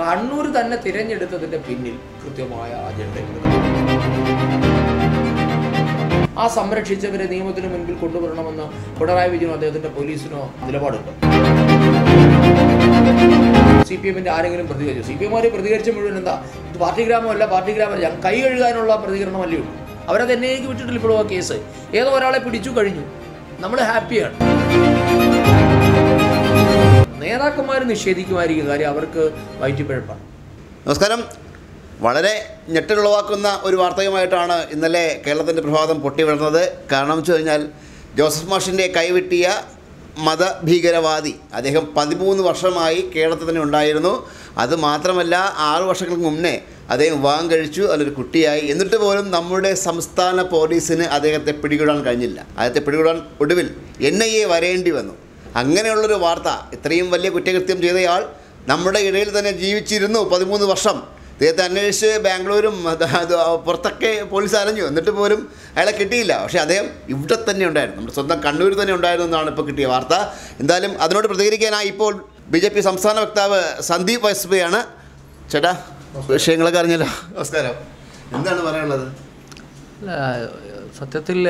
കണ്ണൂർ തന്നെ തിരഞ്ഞെടുത്തതിന്റെ പിന്നിൽ കൃത്യമായ അജണ്ടയുണ്ട് ആ സംരക്ഷിച്ചവരെ നിയമത്തിന് മുൻപിൽ കൊണ്ടുവരണമെന്ന് പിണറായി വിജയനോ അദ്ദേഹത്തിന്റെ പോലീസിനോ നിലപാടുണ്ട്? സി പി എമ്മിന്റെ ആരെങ്കിലും പ്രതികരിച്ചു? സി പി എമ്മാർ പ്രതികരിച്ച മുഴുവൻ എന്താ? ഇത് പാർട്ടി ഗ്രാമമല്ല പാർട്ടി ഗ്രാമമല്ല. കൈ കഴുകാനുള്ള പ്രതികരണമല്ലേ ഉള്ളൂ. അവരത് എന്നേക്ക് വിട്ടിട്ടില്ല ഇപ്പോഴും ആ കേസ്. ഏതോ ഒരാളെ പിടിച്ചു കഴിഞ്ഞു. നമ്മൾ ഹാപ്പിയാണ്. നേതാക്കന്മാർ നിഷേധിക്കുമായിരിക്കും കാര്യം അവർക്ക് വൈറ്റിപ്പഴപ്പാണ്. നമസ്കാരം. വളരെ ഞെട്ടലുളവാക്കുന്ന ഒരു വാർത്തയുമായിട്ടാണ് ഇന്നലെ കേരളത്തിന്റെ പ്രഭാതം പൊട്ടി വീഴുന്നത് കാരണം വെച്ച് കഴിഞ്ഞാൽ ജോസഫ് മാഷിന്റെ കൈവിട്ടിയ മതഭീകരവാദി അദ്ദേഹം പതിമൂന്ന് വർഷമായി കേരളത്തിൽ തന്നെ ഉണ്ടായിരുന്നു. അത് മാത്രമല്ല ആറു വർഷങ്ങൾക്ക് മുന്നേ അദ്ദേഹം വിവാഹം കഴിച്ചു. അതിലൊരു കുട്ടിയായി. എന്നിട്ട് പോലും നമ്മുടെ സംസ്ഥാന പോലീസിന് അദ്ദേഹത്തെ പിടികൂടാൻ കഴിഞ്ഞില്ല. അദ്ദേഹത്തെ പിടികൂടാൻ ഒടുവിൽ എൻ ഐ എ വരേണ്ടി വന്നു. അങ്ങനെയുള്ളൊരു വാർത്ത ഇത്രയും വലിയ കുറ്റകൃത്യം ചെയ്തയാൾ നമ്മുടെ ഇടയിൽ തന്നെ ജീവിച്ചിരുന്നു പതിമൂന്ന് വർഷം. ഇദ്ദേഹത്തെ അന്വേഷിച്ച് ബാംഗ്ലൂരും പുറത്തൊക്കെ പോലീസ് അലഞ്ഞു. എന്നിട്ട് പോലും അയാളെ കിട്ടിയില്ല. പക്ഷേ അദ്ദേഹം ഇവിടെ തന്നെ ഉണ്ടായിരുന്നു. നമ്മുടെ സ്വന്തം കണ്ണൂരിൽ തന്നെ ഉണ്ടായിരുന്നു എന്നാണ് ഇപ്പോൾ കിട്ടിയ വാർത്ത. എന്തായാലും അതിനോട് പ്രതികരിക്കാനായി ഇപ്പോൾ ബി ജെ പി സംസ്ഥാന വക്താവ് സന്ദീപ് വൈസ്ബിയാണ് ചേട്ടാ വിഷയങ്ങളൊക്കെ അറിഞ്ഞല്ലോ. നമസ്കാരം. എന്താണ് പറയാനുള്ളത്? സത്യത്തിൽ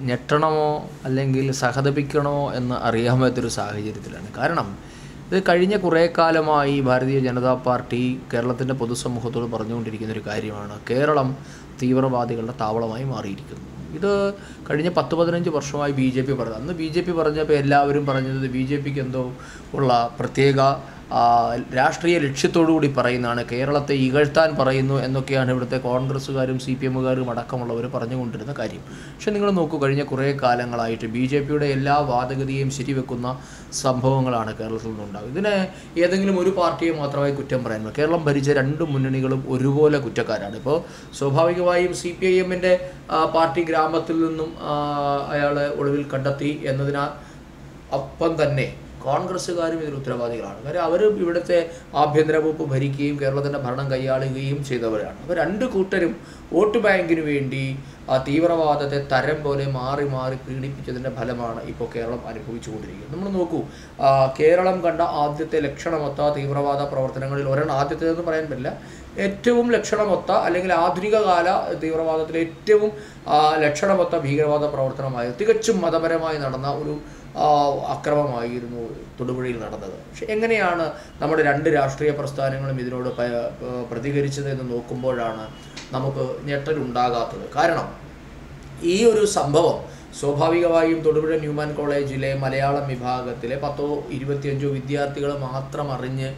ഞെട്ടണമോ അല്ലെങ്കിൽ സഹതപിക്കണമോ എന്ന് അറിയാൻ പറ്റാത്തൊരു സാഹചര്യത്തിലാണ്. കാരണം ഇത് കഴിഞ്ഞ കുറേ കാലമായി ഭാരതീയ ജനതാ പാർട്ടി കേരളത്തിന്റെ പൊതുസമൂഹത്തോട് പറഞ്ഞുകൊണ്ടിരിക്കുന്ന ഒരു കാര്യമാണ്. കേരളം തീവ്രവാദികളുടെ താവളമായി മാറിയിരിക്കുന്നു. ഇത് കഴിഞ്ഞ പത്ത് പതിനഞ്ച് വർഷമായി ബി ജെ പി പറഞ്ഞത് അന്ന് ബി ജെ പി പറഞ്ഞപ്പോൾ എല്ലാവരും പറഞ്ഞത് ബി ജെ പിക്ക് എന്തോ ഉള്ള പ്രത്യേക രാഷ്ട്രീയ ലക്ഷ്യത്തോടു കൂടി പറയുന്നതാണ്. കേരളത്തെ ഇകഴ്ത്താൻ പറയുന്നു എന്നൊക്കെയാണ് ഇവിടുത്തെ കോൺഗ്രസ്സുകാരും സി പി എമ്മുകാരും അടക്കമുള്ളവർ പറഞ്ഞുകൊണ്ടിരുന്ന കാര്യം. പക്ഷെ നിങ്ങൾ നോക്കൂ കഴിഞ്ഞ കുറേ കാലങ്ങളായിട്ട് ബി ജെ പിയുടെ എല്ലാ വാദഗതിയെയും ശരിവെക്കുന്ന സംഭവങ്ങളാണ് കേരളത്തിൽ നിന്നുണ്ടാകും ഇതിന് ഏതെങ്കിലും ഒരു പാർട്ടിയെ മാത്രമായി കുറ്റം പറയുന്നത് കേരളം ഭരിച്ച രണ്ട് മുന്നണികളും ഒരുപോലെ കുറ്റക്കാരാണ്. ഇപ്പോൾ സ്വാഭാവികമായും സി പി ഐ എമ്മിന്റെ പാർട്ടി ഗ്രാമത്തിൽ നിന്നും അയാളെ ഒളിവിൽ കണ്ടെത്തി എന്നതിനാ ഒപ്പം തന്നെ കോൺഗ്രസ്സുകാരും ഇതിൽ ഉത്തരവാദികളാണ്. കാര്യം അവർ ഇവിടുത്തെ ആഭ്യന്തര വകുപ്പ് ഭരിക്കുകയും കേരളത്തിന്റെ ഭരണം കൈയാളുകയും ചെയ്തവരാണ്. അപ്പോൾ രണ്ട് കൂട്ടരും വോട്ട് ബാങ്കിന് വേണ്ടി ആ തീവ്രവാദത്തെ തരം പോലെ മാറി മാറി പീഡിപ്പിച്ചതിന്റെ ഫലമാണ് ഇപ്പോൾ കേരളം അനുഭവിച്ചുകൊണ്ടിരിക്കുന്നത്. നമ്മൾ നോക്കൂ കേരളം കണ്ട ആദ്യത്തെ ലക്ഷണമൊത്ത തീവ്രവാദ പ്രവർത്തനങ്ങളിൽ ഒരെണ്ണം ആദ്യത്തേതെന്ന് പറയാൻ പറ്റില്ല. ഏറ്റവും ലക്ഷണമൊത്ത അല്ലെങ്കിൽ ആധുനിക കാല തീവ്രവാദത്തിലെ ഏറ്റവും ലക്ഷണമൊത്ത ഭീകരവാദ പ്രവർത്തനമായി തികച്ചും മതപരമായി നടന്ന ഒരു അക്രമമായിരുന്നു തൊടുപുഴയിൽ നടന്നത്. പക്ഷെ എങ്ങനെയാണ് നമ്മുടെ രണ്ട് രാഷ്ട്രീയ പ്രസ്ഥാനങ്ങളും ഇതിനോട് പ്രതികരിച്ചത് എന്ന് നോക്കുമ്പോഴാണ് നമുക്ക് ഞെട്ടലുണ്ടാകാത്തത് കാരണം ഈ ഒരു സംഭവം സ്വാഭാവികമായും തൊടുപുഴ ന്യൂമാൻ കോളേജിലെ മലയാളം വിഭാഗത്തിലെ പത്തോ ഇരുപത്തിയഞ്ചോ വിദ്യാർത്ഥികൾ മാത്രം അറിഞ്ഞ്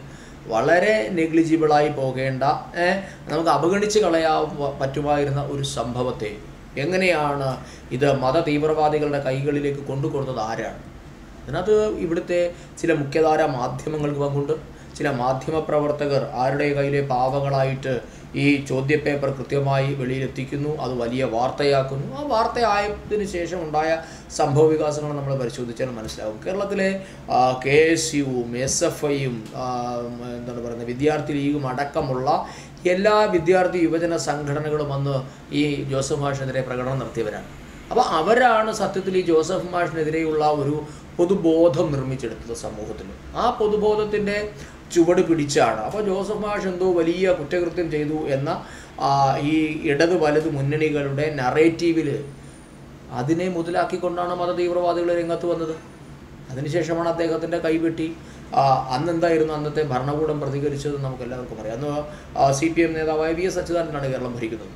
വളരെ നെഗ്ലിജിബിളായി പോകേണ്ട നമുക്ക് അവഗണിച്ച് കളയാൻ പറ്റുമായിരുന്ന ഒരു സംഭവത്തെ എങ്ങനെയാണ് ഇത് മത തീവ്രവാദികളുടെ കൈകളിലേക്ക് കൊണ്ടുകൊടുത്തത് ആരാണ്? അതിനകത്ത് ഇവിടുത്തെ ചില മുഖ്യധാര മാധ്യമങ്ങൾക്ക് പങ്കുണ്ട്. ചില മാധ്യമ പ്രവർത്തകർ ആരുടെ കയ്യിലെ പാവങ്ങളായിട്ട് ഈ ചോദ്യപേപ്പർ കൃത്യമായി വെളിയിലെത്തിക്കുന്നു അത് വലിയ വാർത്തയാക്കുന്നു. ആ വാർത്തയായതിനു ശേഷം ഉണ്ടായ സംഭവ വികാസങ്ങൾ നമ്മൾ പരിശോധിച്ചാൽ മനസ്സിലാവും. കേരളത്തിലെ കെ എസ് യുവും എസ് എഫ് ഐയും എന്താണ് പറയുന്നത് വിദ്യാർത്ഥി ലീഗും അടക്കമുള്ള എല്ലാ വിദ്യാർത്ഥി യുവജന സംഘടനകളും അന്ന് ഈ ജോസഫ് മാഷിനെതിരെ പ്രകടനം നടത്തിയവരാണ്. അപ്പോൾ അവരാണ് സത്യത്തിൽ ഈ ജോസഫ് മാഷിനെതിരെയുള്ള ഒരു പൊതുബോധം നിർമ്മിച്ചെടുത്തത് സമൂഹത്തിൽ. ആ പൊതുബോധത്തിന്റെ ചുവട് പിടിച്ചാണ്. അപ്പോൾ ജോസഫ് മാഷ് എന്തോ വലിയ കുറ്റകൃത്യം ചെയ്തു എന്ന ഈ ഇടത് വലത് മുന്നണികളുടെ നറേറ്റീവിൽ അതിനെ മുതലാക്കിക്കൊണ്ടാണ് മത തീവ്രവാദികൾ രംഗത്ത് വന്നത്. അതിനുശേഷമാണ് അദ്ദേഹത്തിന്റെ കൈവെട്ടി അന്നെന്തായിരുന്നു അന്നത്തെ ഭരണകൂടം പ്രതികരിച്ചത് നമുക്ക് എല്ലാവർക്കും അറിയാം. അന്ന് സി പി എം നേതാവായ വി എസ് അച്യുതാനന്ദനാണ് കേരളം ഭരിക്കുന്നത്.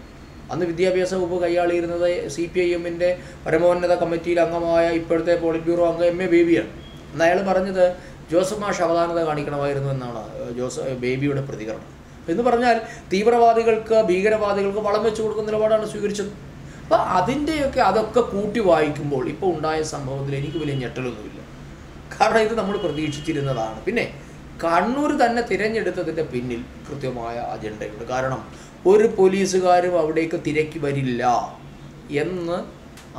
അന്ന് വിദ്യാഭ്യാസ വകുപ്പ് കൈയാളിയിരുന്നത് സി പി ഐ എമ്മിന്റെ പരമോന്നത കമ്മിറ്റിയിൽ അംഗമായ ഇപ്പോഴത്തെ പോളിറ്റ് ബ്യൂറോ അംഗം എം എ ബേബിയാണ്. അന്ന് അയാൾ പറഞ്ഞത് ജോസഫ് മാഷ് അവധാനത കാണിക്കണമായിരുന്നു എന്നാണ് ജോസഫ് ബേബിയുടെ പ്രതികരണം. എന്ന് പറഞ്ഞാൽ തീവ്രവാദികൾക്ക് ഭീകരവാദികൾക്ക് വളം വെച്ചു കൊടുക്കുന്ന നിലപാടാണ് സ്വീകരിച്ചത്. അപ്പോൾ അതിന്റെയൊക്കെ അതൊക്കെ കൂട്ടി വായിക്കുമ്പോൾ ഇപ്പോൾ ഉണ്ടായ സംഭവത്തിൽ എനിക്ക് വലിയ ഞെട്ടലൊന്നുമില്ല. കാരണം ഇത് നമ്മൾ പ്രതീക്ഷിച്ചിരുന്നതാണ്. പിന്നെ കണ്ണൂർ തന്നെ തിരഞ്ഞെടുത്തതിന്റെ പിന്നിൽ കൃത്യമായ അജണ്ടയുണ്ട്. കാരണം ഒരു പോലീസുകാരും അവിടേക്ക് തിരക്കി വരില്ല എന്ന്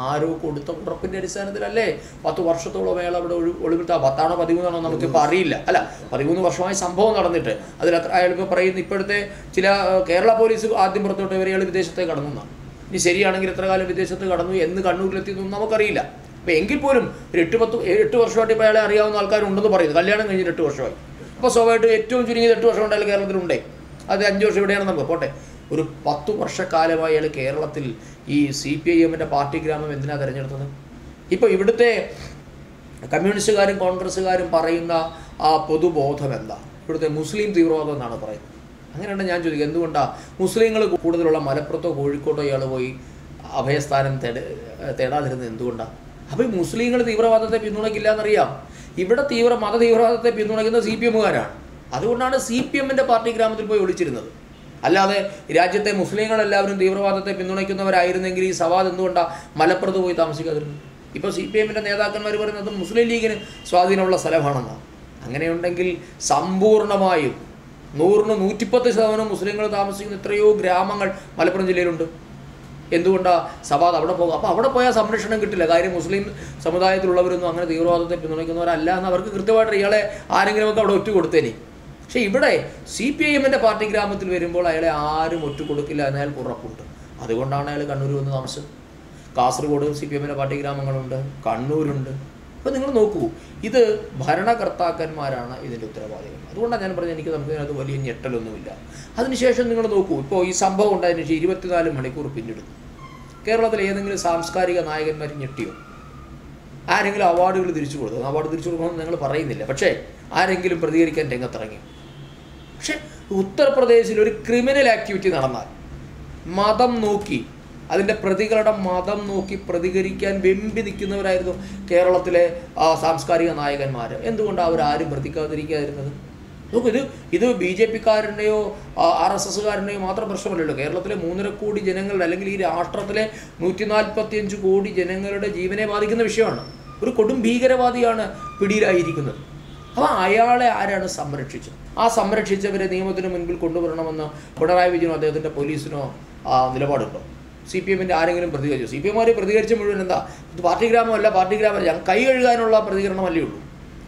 ആരോ കൊടുത്ത ഉറപ്പിന്റെ അടിസ്ഥാനത്തിലല്ലേ? പത്ത് വർഷത്തോളം അയാൾ അവിടെ ഒഴി ഒളിവിട്ട പത്താണോ പതിമൂന്നാണോ നമുക്കിപ്പോൾ അറിയില്ല. അല്ല പതിമൂന്ന് വർഷമായി സംഭവം നടന്നിട്ട് അതിൽ അത്ര അയാൾ ഇപ്പോൾ പറയുന്ന ഇപ്പോഴത്തെ ചില കേരള പോലീസ് ആദ്യം പുറത്തോട്ട് വരെ അയാൾ വിദേശത്തേക്ക് കടന്നു ഇനി ശരിയാണെങ്കിൽ എത്ര കാലം വിദേശത്ത് കടന്നു എന്ന് കണ്ണൂരിലെത്തിയെന്നൊന്നും നമുക്കറിയില്ല. അപ്പോൾ എങ്കിൽ പോലും ഒരു എട്ട് പത്ത് എട്ട് വർഷമായിട്ട് ഇപ്പോൾ അയാളെ അറിയാവുന്ന ആൾക്കാരുണ്ടെന്ന് പറയുന്നു. കല്യാണം കഴിഞ്ഞിട്ട് എട്ട് വർഷമായി. അപ്പോൾ സ്വാഭാവികമായിട്ട് ഏറ്റവും ചുരുങ്ങിയത് എട്ട് വർഷം ഉണ്ടായാലും കേരളത്തിലുണ്ടേ. അത് അഞ്ച് വർഷം ഇവിടെയാണ് നമുക്ക്. പോട്ടെ. ഒരു പത്ത് വർഷക്കാലമായി അയാൾ കേരളത്തിൽ ഈ സി പി ഐ എമ്മിന്റെ പാർട്ടി ഗ്രാമം എന്തിനാണ് തിരഞ്ഞെടുത്തത്? ഇപ്പോൾ ഇവിടുത്തെ കമ്മ്യൂണിസ്റ്റുകാരും കോൺഗ്രസ്സുകാരും പറയുന്ന ആ പൊതുബോധം എന്താ? ഇവിടുത്തെ മുസ്ലിം തീവ്രവാദം എന്നാണ് പറയുന്നത്. അങ്ങനെയാണ് ഞാൻ ചോദിക്കുക എന്തുകൊണ്ടാണ് മുസ്ലിങ്ങൾ കൂടുതലുള്ള മലപ്പുറത്തോ കോഴിക്കോട്ടോ ഇയാൾ പോയി അഭയസ്ഥാനം തേട തേടാതിരുന്നത് എന്തുകൊണ്ടാണ് അപ്പോൾ ഈ മുസ്ലിങ്ങൾ തീവ്രവാദത്തെ പിന്തുണയ്ക്കില്ല എന്നറിയാം ഇവിടെ തീവ്ര മത തീവ്രവാദത്തെ പിന്തുണയ്ക്കുന്ന സി പി എമ്മുകാരാണ്. അതുകൊണ്ടാണ് സി പി എമ്മിന്റെ പാർട്ടി ഗ്രാമത്തിൽ പോയി ഒളിച്ചിരുന്നത്. അല്ലാതെ രാജ്യത്തെ മുസ്ലിങ്ങളെല്ലാവരും തീവ്രവാദത്തെ പിന്തുണയ്ക്കുന്നവരായിരുന്നെങ്കിൽ ഈ സവാദ് എന്തുകൊണ്ടാണ് മലപ്പുറത്ത് പോയി താമസിക്കാതിരുന്നു ഇപ്പോൾ സി പി എമ്മിന്റെ നേതാക്കന്മാർ പറയുന്നത് മുസ്ലിം ലീഗിന് സ്വാധീനമുള്ള സ്ഥലമാണെന്നാണ് അങ്ങനെയുണ്ടെങ്കിൽ സമ്പൂർണമായും നൂറിന് നൂറ്റിപ്പത്ത് ശതമാനം മുസ്ലിങ്ങൾ താമസിക്കുന്ന എത്രയോ ഗ്രാമങ്ങൾ മലപ്പുറം ജില്ലയിലുണ്ട്. എന്തുകൊണ്ടാണ് സവാദ് അവിടെ പോകുക? അപ്പോൾ അവിടെ പോയാൽ സംരക്ഷണം കിട്ടില്ല. കാര്യം മുസ്ലിം സമുദായത്തിലുള്ളവരൊന്നും അങ്ങനെ തീവ്രവാദത്തെ പിന്തുണയ്ക്കുന്നവരല്ല എന്ന് അവർക്ക് കൃത്യമായിട്ട് ഇയാളെ ആരെങ്കിലുമൊക്കെ അവിടെ ഒറ്റ കൊടുത്തേനെ പക്ഷേ ഇവിടെ സി പി ഐ എമ്മിന്റെ പാർട്ടി ഗ്രാമത്തിൽ വരുമ്പോൾ അയാളെ ആരും ഒറ്റ കൊടുക്കില്ല എന്ന് അയാൾക്ക് ഉറപ്പുണ്ട്. അതുകൊണ്ടാണ് അയാൾ കണ്ണൂർ വന്ന് താമസം കാസർഗോഡ് സി പി എമ്മിന്റെ പാർട്ടി ഗ്രാമങ്ങളുണ്ട്. കണ്ണൂരുണ്ട്. അപ്പോൾ നിങ്ങൾ നോക്കൂ ഇത് ഭരണകർത്താക്കന്മാരാണ് ഇതിന്റെ ഉത്തരവാദികൾ. അതുകൊണ്ടാണ് ഞാൻ പറഞ്ഞത് എനിക്ക് നമുക്ക് അതിനകത്ത് വലിയ ഞെട്ടലൊന്നുമില്ല. അതിനുശേഷം നിങ്ങൾ നോക്കൂ ഇപ്പോൾ ഈ സംഭവം ഉണ്ടായതിനു ശേഷം ഇരുപത്തിനാല് മണിക്കൂർ പിന്നിടുന്നു. കേരളത്തിലെ ഏതെങ്കിലും സാംസ്കാരിക നായകന്മാർ ഞെട്ടിയോ? ആരെങ്കിലും അവാർഡുകൾ തിരിച്ചു കൊടുത്തു? അവാർഡ് തിരിച്ചു കൊടുക്കണമെന്ന് ഞങ്ങൾ പറയുന്നില്ല. പക്ഷേ ആരെങ്കിലും പ്രതികരിക്കാൻ രംഗത്തിറങ്ങി. പക്ഷേ ഉത്തർപ്രദേശിൽ ഒരു ക്രിമിനൽ ആക്ടിവിറ്റി നടന്നാൽ മതം നോക്കി അതിന്റെ പ്രതികളുടെ മതം നോക്കി പ്രതികരിക്കാൻ വെമ്പി നിൽക്കുന്നവരായിരുന്നു കേരളത്തിലെ ആ, സാംസ്കാരിക നായകന്മാർ എന്തുകൊണ്ടാണ് അവരാരും പ്രതിക്കാതിരിക്കാതിരുന്നത്? നോക്കൂ ഇത് ഇത് ബി ജെ പിക്കാരന്റെയോ ആർ എസ് എസ്സുകാരന്റെയോ മാത്രം പ്രശ്നമല്ലല്ലോ. കേരളത്തിലെ മൂന്നര കോടി ജനങ്ങളുടെ അല്ലെങ്കിൽ ഈ രാഷ്ട്രത്തിലെ നൂറ്റി നാൽപ്പത്തിയഞ്ച് കോടി ജനങ്ങളുടെ ജീവനെ ബാധിക്കുന്ന വിഷയമാണ്. ഒരു കൊടും ഭീകരവാദിയാണ് പിടിയിലായിരിക്കുന്നത്. അപ്പോൾ അയാളെ ആരാണ് സംരക്ഷിച്ചത്? ആ സംരക്ഷിച്ചവരെ നിയമത്തിന് മുൻപിൽ കൊണ്ടുവരണമെന്ന് പിണറായി വിജയനോ അദ്ദേഹത്തിന്റെ പോലീസിനോ നിലപാടുണ്ടോ? സി പി എമ്മിന്റെ ആരെങ്കിലും പ്രതികരിച്ചു? സി പി എമ്മാർ പ്രതികരിച്ച മുഴുവൻ എന്താ? ഇത് പാർട്ടി ഗ്രാമമല്ല പാർട്ടി ഗ്രാമമല്ല. ഞങ്ങൾ കൈ കഴുകാനുള്ള പ്രതികരണമല്ലേ ഉള്ളൂ.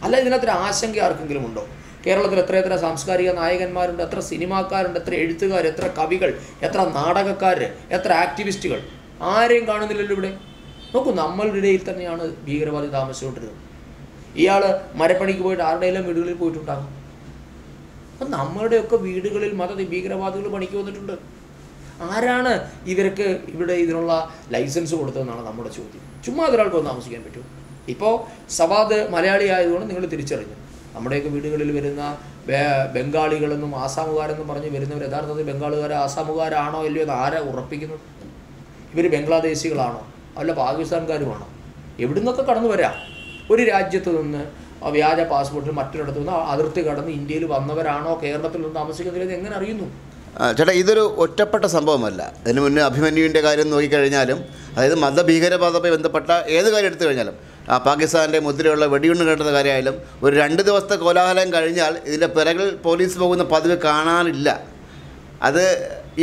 അല്ല ഇതിനകത്തൊരു ആശങ്ക ആർക്കെങ്കിലും ഉണ്ടോ? കേരളത്തിൽ എത്ര എത്ര സാംസ്കാരിക നായകന്മാരുണ്ട് എത്ര സിനിമാക്കാരുണ്ട് എത്ര എഴുത്തുകാർ എത്ര കവികൾ എത്ര നാടകക്കാർ എത്ര ആക്ടിവിസ്റ്റുകൾ? ആരെയും കാണുന്നില്ലല്ലോ ഇവിടെ. നോക്കൂ നമ്മളുടെ ഇടയിൽ തന്നെയാണ് ഭീകരവാദി താമസിച്ചുകൊണ്ടിരുന്നത്. ഇയാൾ മരപ്പണിക്ക് പോയിട്ട് ആരുടെയെല്ലാം വീടുകളിൽ പോയിട്ടുണ്ടാകും. അപ്പം നമ്മളുടെയൊക്കെ വീടുകളിൽ മത ഭീകരവാദികൾ പണിക്ക് വന്നിട്ടുണ്ട്. ആരാണ് ഇവർക്ക് ഇവിടെ ഇതിനുള്ള ലൈസൻസ് കൊടുത്തതെന്നാണ് നമ്മുടെ ചോദ്യം. ചുമ്മാ ഒരാൾക്ക് ഒന്ന് താമസിക്കാൻ പറ്റുമോ? ഇപ്പോൾ സവാദ് മലയാളി ആയതുകൊണ്ട് നിങ്ങൾ തിരിച്ചറിഞ്ഞു. നമ്മുടെയൊക്കെ വീടുകളിൽ വരുന്ന ബംഗാളികളെന്നും ആസാമുകാരെന്നും പറഞ്ഞ് വരുന്നവർ യഥാർത്ഥത്തിൽ ബംഗാളുകാർ ആസാമുകാരാണോ ഇല്ലയോ എന്ന് ആരാ ഉറപ്പിക്കുന്നത്? ഇവർ ബംഗ്ലാദേശികളാണോ? അല്ല പാകിസ്ഥാൻകാരുമാണോ? എവിടുന്നൊക്കെ കടന്നു വരാം? ഒരു രാജ്യത്ത് നിന്ന് വ്യാജ പാസ്പോർട്ടിൽ മറ്റൊരിടത്ത് നിന്ന് അതിർത്തി കടന്ന് ഇന്ത്യയിൽ വന്നവരാണോ? കേരളത്തിൽ നിന്ന് താമസിക്കുന്നില്ലെന്ന് എങ്ങനെ അറിയുന്നു? ചേട്ടാ ഇതൊരു ഒറ്റപ്പെട്ട സംഭവമല്ല. അതിന് മുന്നേ അഭിമന്യുവിന്റെ കാര്യം നോക്കിക്കഴിഞ്ഞാലും അതായത് മതഭീകരവാദവുമായി ബന്ധപ്പെട്ട ഏത് കാര്യം എടുത്തു കഴിഞ്ഞാലും ആ പാകിസ്ഥാന്റെ മുദ്രയുള്ള വെടിയുണ്ണ് കേട്ടത് കാര്യമായാലും ഒരു രണ്ട് ദിവസത്തെ കോലാഹലം കഴിഞ്ഞാൽ ഇതിന്റെ പിറകിൽ പോലീസ് പോകുന്ന പതിവ് കാണാനില്ല. അത്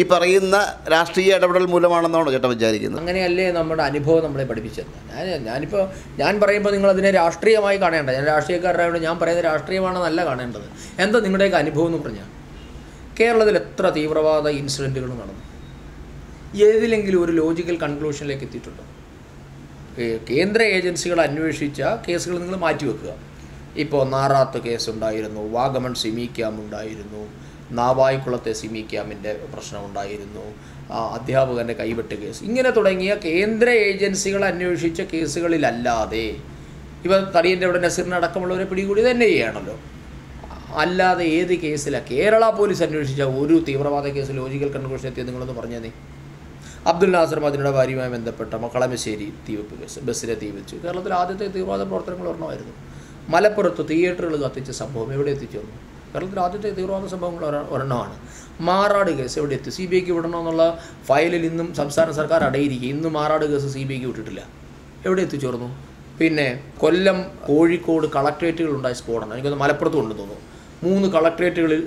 ഈ പറയുന്ന രാഷ്ട്രീയ ഇടപെടൽ മൂലമാണെന്നാണോ ചേട്ടാ വിചാരിക്കുന്നത്? അങ്ങനെയല്ലേ നമ്മുടെ അനുഭവം നമ്മളെ പഠിപ്പിച്ചത്? ഞാൻ ഞാനിപ്പോൾ ഞാൻ പറയുമ്പോൾ നിങ്ങൾ അതിനെ രാഷ്ട്രീയമായി കാണേണ്ട. ഞാൻ രാഷ്ട്രീയക്കാരായതുകൊണ്ട് ഞാൻ പറയുന്നത് രാഷ്ട്രീയമാണെന്നല്ല കാണേണ്ടത്. എന്താ നിങ്ങളുടെയൊക്കെ അനുഭവം എന്ന് പറഞ്ഞാൽ കേരളത്തിൽ എത്ര തീവ്രവാദ ഇൻസിഡന്റുകൾ നടന്നു? ഏതിലെങ്കിലും ഒരു ലോജിക്കൽ കൺക്ലൂഷനിലേക്ക് എത്തിയിട്ടുണ്ടോ? കേന്ദ്ര ഏജൻസികൾ അന്വേഷിച്ച കേസുകൾ നിങ്ങൾ മാറ്റിവെക്കുക. ഇപ്പോൾ നാറാത്ത് കേസുണ്ടായിരുന്നു വാഗമൺ സിമി ക്യാം ഉണ്ടായിരുന്നു നാവായിക്കുളത്തെ സിമി ക്യാമിന്റെ പ്രശ്നം ഉണ്ടായിരുന്നു അധ്യാപകന്റെ കൈവെട്ട് കേസ്. ഇങ്ങനെ തുടങ്ങിയ കേന്ദ്ര ഏജൻസികൾ അന്വേഷിച്ച കേസുകളിലല്ലാതെ ഇവ തടിയന്റെ അവിടെ നസീറിന് അടക്കമുള്ളവരെ പിടികൂടി തന്നെ ചെയ്യുകയാണല്ലോ അല്ലാതെ ഏത് കേസിലാണ് കേരള പോലീസ് അന്വേഷിച്ച ഒരു തീവ്രവാദ കേസ് ലോജിക്കൽ കൺക്ലൂഷൻ എത്തിയത് നിങ്ങളൊന്ന് പറഞ്ഞേ നീ അബ്ദുൽ നാസർ മദിനയുടെ ഭാര്യയുമായി ബന്ധപ്പെട്ട മക്കളമശ്ശേരി തീവപ്പ് കേസ് ബസ്സിലെ തീ വെച്ചു കേരളത്തിൽ ആദ്യത്തെ തീവ്രവാദ പ്രവർത്തനങ്ങൾ ഒരെണ്ണമായിരുന്നു. മലപ്പുറത്ത് തിയേറ്ററുകൾ കത്തിച്ച സംഭവം എവിടെ എത്തിച്ചേർന്നു കേരളത്തിൽ ആദ്യത്തെ തീവ്രവാദ സംഭവങ്ങൾ ഒരെ- ഒരെണ്ണമാണ്. മാറാട് കേസ് എവിടെ എത്തി? സി ബി ഐക്ക് വിടണമെന്നുള്ള ഫയലിൽ ഇന്നും സംസ്ഥാന സർക്കാർ അടയിരിക്കുക. ഇന്നും മാറാട് കേസ് സി ബി ഐക്ക് വിട്ടിട്ടില്ല. എവിടെ എത്തിച്ചേർന്നു? പിന്നെ കൊല്ലം കോഴിക്കോട് കളക്ട്രേറ്റുകളുണ്ടായ സ്ഫോടനം. എനിക്കൊന്ന് മലപ്പുറത്ത് ഉണ്ടെന്ന് തോന്നുന്നു. മൂന്ന് കളക്ട്രേറ്റുകളിൽ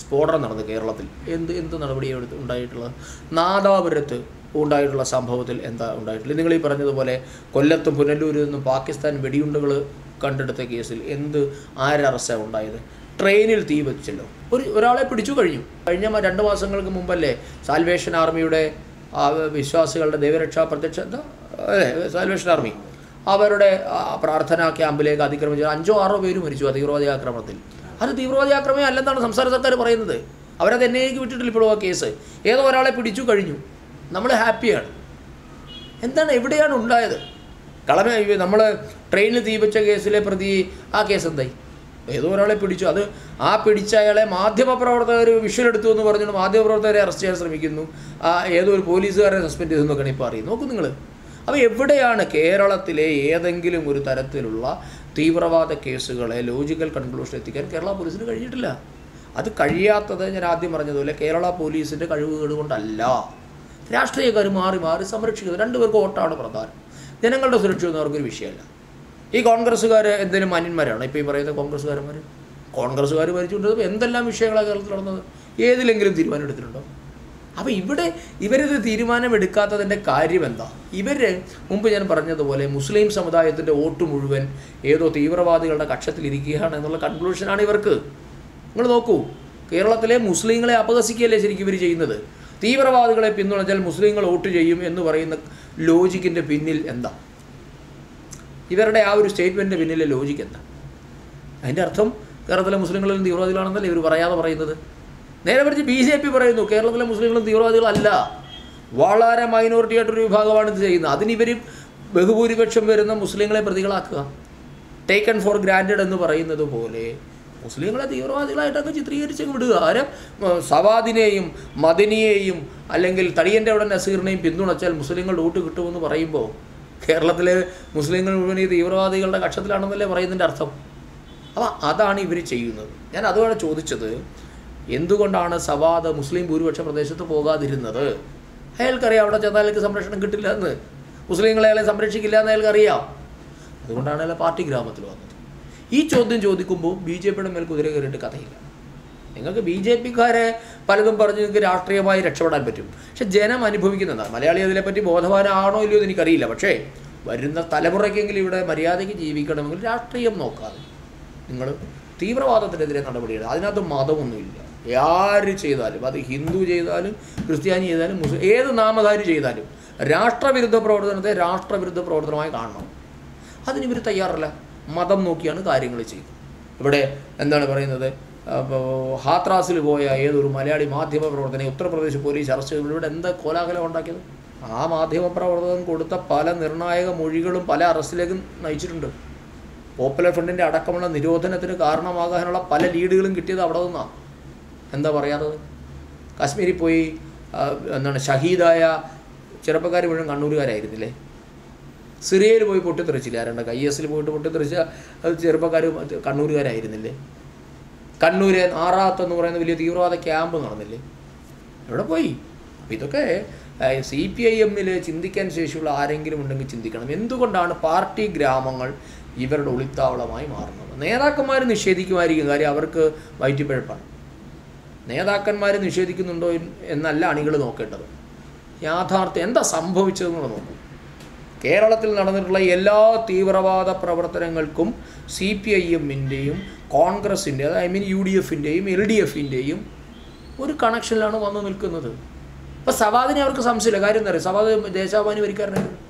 സ്ഫോടനം നടന്നു കേരളത്തിൽ. എന്ത് എന്ത് നടപടിയാണ് ഉണ്ടായിട്ടുള്ളത്? നാദാപുരത്ത് ഉണ്ടായിട്ടുള്ള സംഭവത്തിൽ എന്താ ഉണ്ടായിട്ടുള്ളത്? നിങ്ങൾ ഈ പറഞ്ഞതുപോലെ കൊല്ലത്തും പുനലൂരിൽ നിന്നും പാകിസ്ഥാൻ വെടിയുണ്ടകൾ കണ്ടെടുത്ത കേസിൽ എന്ത് ആരറസ്റ്റാണ് ഉണ്ടായത്? ട്രെയിനിൽ തീ വെച്ചല്ലോ. ഒരു ഒരാളെ പിടിച്ചു കഴിഞ്ഞു. കഴിഞ്ഞ രണ്ട് മാസങ്ങൾക്ക് മുമ്പല്ലേ സാൽവേഷൻ ആർമിയുടെ വിശ്വാസികളുടെ ദൈവരക്ഷാ പ്രത്യക്ഷ അല്ലേ സാൽവേഷൻ ആർമി. അവരുടെ പ്രാർത്ഥനാ ക്യാമ്പിലേക്ക് അതിക്രമിച്ചു അഞ്ചോ ആറോ പേര് മരിച്ചു ആ തീവ്രവാദി ആക്രമണത്തിൽ അത് തീവ്രവാദി ആക്രമണം അല്ലെന്നാണ് സംസ്ഥാന സർക്കാർ പറയുന്നത്. അവരത് എൻ ഐക്ക് വിട്ടിട്ടില്ല ഇപ്പോഴും ആ കേസ്. ഏതോ ഒരാളെ പിടിച്ചു കഴിഞ്ഞു. നമ്മൾ ഹാപ്പിയാണ്. എന്താണ് എവിടെയാണ് ഉണ്ടായത്? കളമ നമ്മൾ ട്രെയിനിൽ തീപിച്ച കേസിലെ പ്രതി ആ കേസ് എന്തായി? ഏതോ ഒരാളെ പിടിച്ചു. അത് ആ പിടിച്ച അയാളെ മാധ്യമപ്രവർത്തകർ വിഷ്വൽ എടുത്തു എന്ന് പറഞ്ഞുകൊണ്ട് മാധ്യമപ്രവർത്തകരെ അറസ്റ്റ് ചെയ്യാൻ ശ്രമിക്കുന്നു. ആ ഏതോ ഒരു പോലീസുകാരെ സസ്പെൻഡ് ചെയ്തു എന്നൊക്കെയാണ് ഇപ്പോൾ അറിയുന്നത് നോക്കൂ നിങ്ങൾ. അപ്പോൾ എവിടെയാണ് കേരളത്തിലെ ഏതെങ്കിലും ഒരു തരത്തിലുള്ള തീവ്രവാദ കേസുകളെ ലോജിക്കൽ കൺക്ലൂഷൻ എത്തിക്കാൻ കേരള പോലീസിന് കഴിഞ്ഞിട്ടില്ല. അത് കഴിയാത്തത് ഞാൻ ആദ്യം പറഞ്ഞതുപോലെ കേരള പോലീസിന്റെ കഴിവുകേട് കൊണ്ടല്ല. രാഷ്ട്രീയക്കാർ മാറി മാറി സംരക്ഷിക്കുന്നത് രണ്ടുപേർക്ക് വോട്ടാണ് പ്രധാനം. ജനങ്ങളുടെ സുരക്ഷ സുരക്ഷയൊന്നും അവർക്കൊരു വിഷയമല്ല. ഈ കോൺഗ്രസ്സുകാർ എന്തെങ്കിലും മാന്യന്മാരാണ്? ഇപ്പോൾ ഈ പറയുന്ന കോൺഗ്രസ്സുകാരന്മാർ കോൺഗ്രസ്സുകാർ ഭരിച്ചുകൊണ്ടിരുന്നപ്പോൾ എന്തെല്ലാം വിഷയങ്ങളാണ് കേരളത്തിൽ നടന്നത്? ഏതിലെങ്കിലും തീരുമാനം എടുത്തിട്ടുണ്ടോ? അപ്പോൾ ഇവിടെ ഇവരിത് തീരുമാനമെടുക്കാത്തതിന്റെ കാര്യം എന്താ ഇവർ മുമ്പ് ഞാൻ പറഞ്ഞതുപോലെ മുസ്ലിം സമുദായത്തിന്റെ വോട്ട് മുഴുവൻ ഏതോ തീവ്രവാദികളുടെ കക്ഷത്തിലിരിക്കുകയാണ് എന്നുള്ള കൺക്ലൂഷനാണ് ഇവർക്ക്. നിങ്ങൾ നോക്കൂ കേരളത്തിലെ മുസ്ലിങ്ങളെ അപഹസിക്കുകയല്ലേ ശരിക്കും ഇവർ ചെയ്യുന്നത്? തീവ്രവാദികളെ പിന്തുണച്ചാൽ മുസ്ലിങ്ങൾ വോട്ട് ചെയ്യും എന്ന് പറയുന്ന ലോജിക്കിന്റെ പിന്നിൽ എന്താ? ഇവരുടെ ആ ഒരു സ്റ്റേറ്റ്മെന്റിന്റെ പിന്നിലെ ലോജിക്ക് എന്താ? അതിന്റെ അർത്ഥം കേരളത്തിലെ മുസ്ലിങ്ങളിൽ തീവ്രവാദികളാണെന്നല്ലേ ഇവർ പറയാതെ പറയുന്നത്? നേരെ മറിച്ച് ബി ജെ പി പറയുന്നു കേരളത്തിലെ മുസ്ലിങ്ങളും തീവ്രവാദികളല്ല. വളരെ മൈനോറിറ്റി ആയിട്ടൊരു വിഭാഗമാണ് ഇത് ചെയ്യുന്നത്. അതിനിവർ ബഹുഭൂരിപക്ഷം വരുന്ന മുസ്ലിങ്ങളെ പ്രതികളാക്കുക. ടേക്കൺ ഫോർ ഗ്രാന്റഡ് എന്ന് പറയുന്നത് പോലെ മുസ്ലിങ്ങളെ തീവ്രവാദികളായിട്ടൊക്കെ ചിത്രീകരിച്ച് വിടുക. ആരും? സവാദിനെയും മദനിയെയും അല്ലെങ്കിൽ തടിയന്റെ അവിടെ നസീറിനെയും പിന്തുണച്ചാൽ മുസ്ലിങ്ങൾ വോട്ട് കിട്ടുമെന്ന് പറയുമ്പോൾ കേരളത്തിലെ മുസ്ലിങ്ങൾ മുഴുവൻ ഈ തീവ്രവാദികളുടെ കക്ഷത്തിലാണെന്നല്ലേ പറയുന്നതിന്റെ അർത്ഥം? അപ്പോൾ അതാണ് ഇവർ ചെയ്യുന്നത്. ഞാൻ അതുമാണ് ചോദിച്ചത് എന്തുകൊണ്ടാണ് സവാദ് മുസ്ലിം ഭൂരിപക്ഷ പ്രദേശത്ത് പോകാതിരുന്നത്? അയാൾക്കറിയാം അവിടെ ചെന്നാൽ അയാൾക്ക് സംരക്ഷണം കിട്ടില്ല എന്ന് മുസ്ലിങ്ങളെ അയാളെ സംരക്ഷിക്കില്ല എന്ന് അയാൾക്കറിയാം. അതുകൊണ്ടാണ് അയാളെ പാർട്ടി ഗ്രാമത്തിൽ വന്നത്. ഈ ചോദ്യം ചോദിക്കുമ്പോൾ ബി ജെ പിയുടെ മേൽ കുതിര കയറിയിട്ട് കഥയില്ല. നിങ്ങൾക്ക് ബി ജെ പിക്കാരെ പലതും പറഞ്ഞ് നിങ്ങൾക്ക് രാഷ്ട്രീയമായി രക്ഷപ്പെടാൻ പറ്റും. പക്ഷെ ജനം അനുഭവിക്കുന്നതാണ്. മലയാളി അതിനെപ്പറ്റി ബോധവാനാണോ ഇല്ലയോ എന്ന് എനിക്കറിയില്ല. പക്ഷേ വരുന്ന തലമുറയ്ക്കെങ്കിലും ഇവിടെ മര്യാദയ്ക്ക് ജീവിക്കണമെങ്കിൽ രാഷ്ട്രീയം നോക്കാതെ നിങ്ങൾ തീവ്രവാദത്തിനെതിരെ നടപടിയെടുക്കുക. അതിനകത്ത് മതമൊന്നുമില്ല. ആര് ചെയ്താലും അത് ഹിന്ദു ചെയ്താലും ക്രിസ്ത്യാനി ചെയ്താലും മുസ്ലിം ഏത് നാമധാരി ചെയ്താലും രാഷ്ട്രവിരുദ്ധ പ്രവർത്തനത്തെ രാഷ്ട്രവിരുദ്ധ പ്രവർത്തനമായി കാണണം. അതിന് ഇവർ തയ്യാറല്ല. മതം നോക്കിയാണ് കാര്യങ്ങൾ ചെയ്യുന്നത്. ഇവിടെ എന്താണ് പറയുന്നത്? ഹാത്രാസിൽ പോയ ഏതൊരു മലയാളി മാധ്യമ പ്രവർത്തനെ ഉത്തർപ്രദേശ് പോലീസ് അറസ്റ്റ് ചെയ്തു ഇവിടെ എന്താ കോലാഹലം ഉണ്ടാക്കിയത്? ആ മാധ്യമ പ്രവർത്തകൻ കൊടുത്ത പല നിർണായക മൊഴികളും പല അറസ്റ്റിലേക്കും നയിച്ചിട്ടുണ്ട്. പോപ്പുലർ ഫ്രണ്ടിന്റെ അടക്കമുള്ള നിരോധനത്തിന് കാരണമാകാനുള്ള പല ലീഡുകളും കിട്ടിയത് അവിടെ നിന്നാണ്. എന്താ പറയാത്തത്? കാശ്മീരിൽ പോയി എന്താണ് ഷഹീദായ ചെറുപ്പക്കാർ മുഴുവൻ കണ്ണൂരുകാരായിരുന്നില്ലേ? സിറിയയിൽ പോയി പൊട്ടിത്തെറിച്ചില്ല? ആരണ്ട ഐ എസിൽ പോയിട്ട് പൊട്ടിത്തെറിച്ച ചെറുപ്പക്കാർ കണ്ണൂരുകാരായിരുന്നില്ലേ? കണ്ണൂര് ആറാത്ത് എന്ന് പറയുന്ന വലിയ തീവ്രവാദ ക്യാമ്പ് നടന്നില്ലേ? എവിടെ പോയി? അപ്പോൾ ഇതൊക്കെ സി പി ഐ എമ്മിൽ ചിന്തിക്കാൻ ശേഷിയുള്ള ആരെങ്കിലും ഉണ്ടെങ്കിൽ ചിന്തിക്കണം. എന്തുകൊണ്ടാണ് പാർട്ടി ഗ്രാമങ്ങൾ ഇവരുടെ ഒളിത്താവളമായി മാറുന്നത്? നേതാക്കന്മാർ നിഷേധിക്കുമായിരിക്കും. കാര്യം അവർക്ക് വയറ്റിപ്പഴപ്പാണ്. നേതാക്കന്മാർ നിഷേധിക്കുന്നുണ്ടോ എന്നല്ല അണികൾ നോക്കേണ്ടത്. യാഥാർത്ഥ്യം എന്താ സംഭവിച്ചതെന്നുള്ള നോക്കൂ. കേരളത്തിൽ നടന്നിട്ടുള്ള എല്ലാ തീവ്രവാദ പ്രവർത്തനങ്ങൾക്കും സി പി ഐ എമ്മിന്റെയും കോൺഗ്രസിന്റെ ഐ മീൻ യു ഡി എഫിന്റെയും എൽ ഡി എഫിന്റെയും ഒരു കണക്ഷനിലാണ് വന്നു നിൽക്കുന്നത്. അപ്പോൾ സവാദിനെ അവർക്ക് സംശയമില്ല. കാര്യം എന്താ പറയുക സവാദ് ദേശാഭിമാനി വരിക്കാരനായിരുന്നു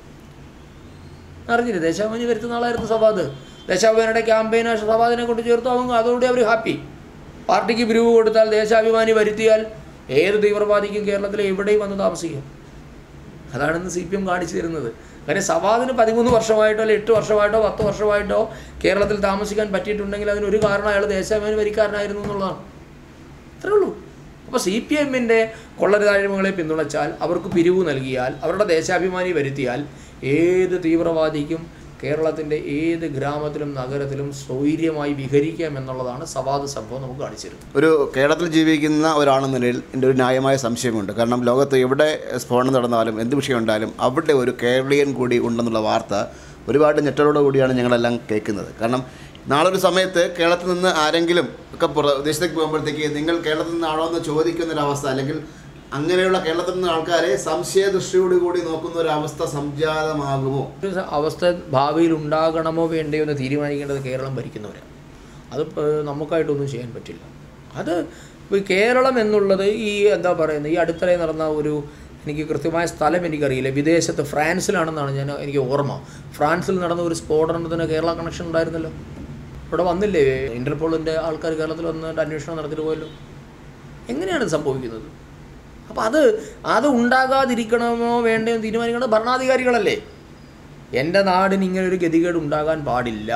അറിഞ്ഞില്ല? ദേശാഭിമാനി വരുത്തുന്ന ആളായിരുന്നു സവാദ്. ദേശാഭിമാനിയുടെ ക്യാമ്പയിൻ സവാദിനെ കൊണ്ട് ചേർത്തു. അവൻ അതോടെ അവർ ഹാപ്പി. പാർട്ടിക്ക് പിരിവ് കൊടുത്താൽ ദേശാഭിമാനി വരുത്തിയാൽ ഏത് തീവ്രവാദിക്കും കേരളത്തിൽ എവിടെയും വന്ന് താമസിക്കാം. അതാണ് ഇന്ന് സി പി എം കാണിച്ചു തരുന്നത്. കാര്യം സവാദിന് പതിമൂന്ന് വർഷമായിട്ടോ അല്ലെങ്കിൽ എട്ട് വർഷമായിട്ടോ പത്ത് വർഷമായിട്ടോ കേരളത്തിൽ താമസിക്കാൻ പറ്റിയിട്ടുണ്ടെങ്കിൽ അതിനൊരു കാരണം അയാൾ ദേശാഭിമാനി വരിക്കാരനായിരുന്നു എന്നുള്ളതാണ്. അത്രേ ഉള്ളൂ. അപ്പോൾ സി പി എമ്മിന്റെ കൊള്ളരുതായ്മകളെ പിന്തുണച്ചാൽ അവർക്ക് പിരിവ് നൽകിയാൽ അവരുടെ ദേശാഭിമാനി വരുത്തിയാൽ ഏത് തീവ്രവാദിക്കും കേരളത്തിന്റെ ഏത് ഗ്രാമത്തിലും നഗരത്തിലും സ്വൈര്യമായി വിഹരിക്കാം എന്നുള്ളതാണ് സവാദ് സംഭവം നമുക്ക് കാണിച്ചു തരുന്നത്. ഒരു കേരളത്തിൽ ജീവിക്കുന്ന ഒരാളെന്ന നിലയിൽ എന്റെ ഒരു ന്യായമായ സംശയമുണ്ട്. കാരണം ലോകത്ത് എവിടെ സ്ഫോടനം നടന്നാലും എന്ത് വിഷയം ഉണ്ടായാലും അവിടെ ഒരു കേരളീയൻ കൂടി ഉണ്ടെന്നുള്ള വാർത്ത ഒരുപാട് ഞെട്ടലോട് കൂടിയാണ് ഞങ്ങളെല്ലാം കേൾക്കുന്നത്. കാരണം നാളൊരു സമയത്ത് കേരളത്തിൽ നിന്ന് ആരെങ്കിലും ഒക്കെ വിദേശത്തേക്ക് പോകുമ്പോഴത്തേക്ക് നിങ്ങൾ കേരളത്തിൽ നിന്നാണോ എന്ന് ചോദിക്കുന്നൊരവസ്ഥ അല്ലെങ്കിൽ അങ്ങനെയുള്ള കേരളത്തിൽ നിന്ന് ആൾക്കാരെ സംശയദൃഷ്ടിയോട് കൂടി നോക്കുന്ന ഒരു അവസ്ഥ സംജാതമാകുമോ? അവസ്ഥ ഭാവിയിൽ ഉണ്ടാകണമോ വേണ്ടയോ എന്ന് തീരുമാനിക്കേണ്ടത് കേരളം ഭരിക്കുന്നവരാണ് അത് നമുക്കായിട്ടൊന്നും ചെയ്യാൻ പറ്റില്ല. അത് കേരളം എന്നുള്ളത് ഈ എന്താ പറയുന്നത്? ഈ അടുത്തിടെ നടന്ന ഒരു എനിക്ക് കൃത്യമായ സ്ഥലം എനിക്കറിയില്ല. വിദേശത്ത് ഫ്രാൻസിലാണെന്നാണ് ഞാൻ എനിക്ക് ഓർമ്മ. ഫ്രാൻസിൽ നടന്ന ഒരു സ്ഫോടനത്തിന് കേരള കണക്ഷൻ ഉണ്ടായിരുന്നല്ലോ. ഇവിടെ വന്നില്ലേ? ഇന്റർപോളിന്റെ ആൾക്കാർ കേരളത്തിൽ വന്നിട്ട് അന്വേഷണം നടത്തിയിട്ട് പോയല്ലോ. എങ്ങനെയാണ് സംഭവിക്കുന്നത്? അപ്പോൾ അത് അത് ഉണ്ടാകാതിരിക്കണമോ വേണ്ടയോ തീരുമാനിക്കുന്നത് ഭരണാധികാരികളല്ലേ. എന്റെ നാടിന് ഇങ്ങനെ ഒരു ഗതികേട് ഉണ്ടാകാൻ പാടില്ല.